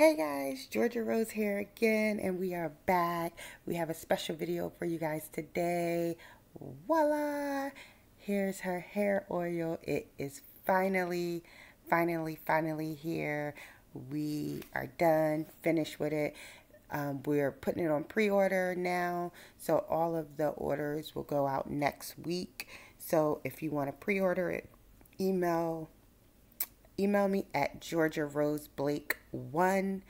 Hey guys, Georgia Rose here again, and we are back. We have a special video for you guys today. Voila! Here's her hair oil. It is finally, finally, finally here. We are done, finished with it. Um, we're putting it on pre-order now, so all of the orders will go out next week. So if you want to pre-order it, email email me at georgiaroseblake1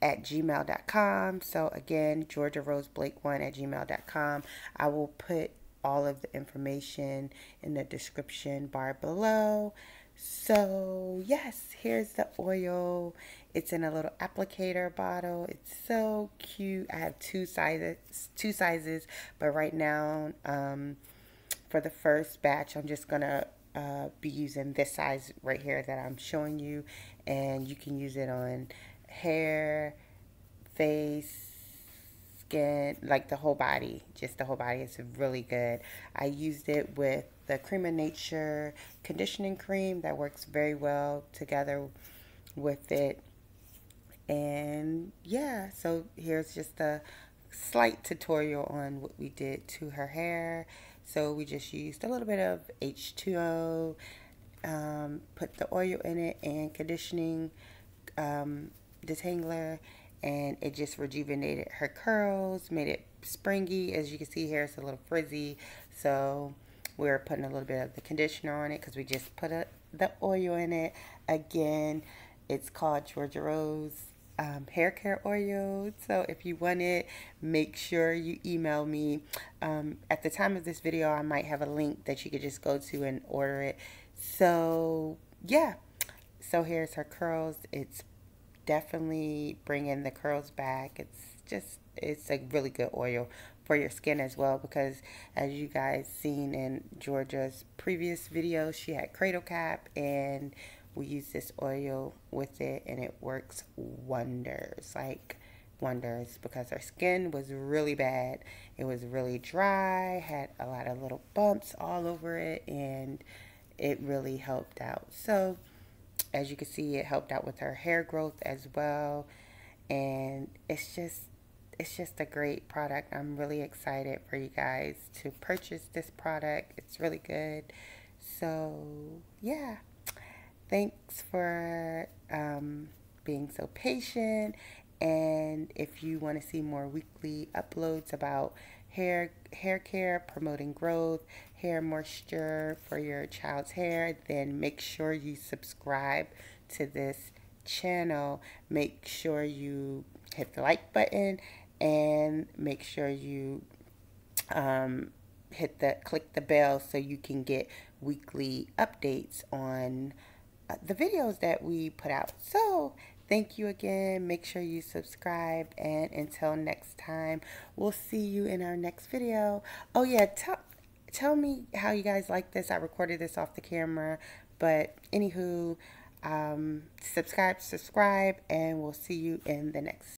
at gmail.com. So again, georgiaroseblake1 at gmail.com. I will put all of the information in the description bar below. So yes, here's the oil. It's in a little applicator bottle. It's so cute. I have two sizes, two sizes, but right now, um, for the first batch, I'm just gonna uh, be using this size right here that I'm showing you. And you can use it on hair face skin like the whole body just the whole body. It's really good. I used it with the Creme of Nature conditioning cream that works very well together with it. And yeah so here's just a slight tutorial on what we did to her hair so we just used a little bit of H2O, um, put the oil in it and conditioning um, detangler and it just rejuvenated her curls, made it springy. As you can see here, it's a little frizzy. So we're putting a little bit of the conditioner on it because we just put a, the oil in it. Again, it's called Georgia Rose um, hair care oil. So if you want it, make sure you email me. Um, at the time of this video, I might have a link that you could just go to and order it. So yeah, so here's her curls. It's definitely bringing the curls back. It's just, it's a really good oil for your skin as well because as you guys seen in Georgia's previous video, she had cradle cap and we use this oil with it and it works wonders like wonders because her skin was really bad. It was really dry had a lot of little bumps all over it and it really helped out. So as you can see it helped out with her hair growth as well and it's just it's just a great product. I'm really excited for you guys to purchase this product. It's really good. So yeah Thanks for um, being so patient. And if you want to see more weekly uploads about hair hair care, promoting growth, hair moisture for your child's hair, then make sure you subscribe to this channel. Make sure you hit the like button and make sure you um, hit the click the bell so you can get weekly updates on the videos that we put out. So thank you again. Make sure you subscribe. And until next time, we'll see you in our next video. Oh yeah, tell, tell me how you guys like this. I recorded this off the camera. But anywho, um, subscribe, subscribe, and we'll see you in the next